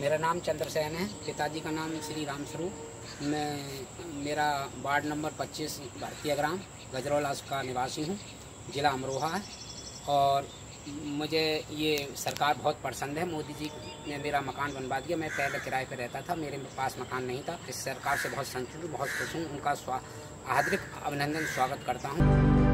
मेरा नाम चंद्रसेन है, पिताजी का नाम श्री राम स्वरूप। मैं, मेरा वार्ड नंबर 25 भारतीय ग्राम, गजरौला का निवासी हूँ, ज़िला अमरोहा है। और मुझे ये सरकार बहुत पसंद है। मोदी जी ने मेरा मकान बनवा दिया। मैं पहले किराए पर रहता था, मेरे पास मकान नहीं था। इस सरकार से बहुत संतुष्ट, बहुत खुश हूँ। उनका स्वा, हार्दिक अभिनंदन, स्वागत करता हूँ।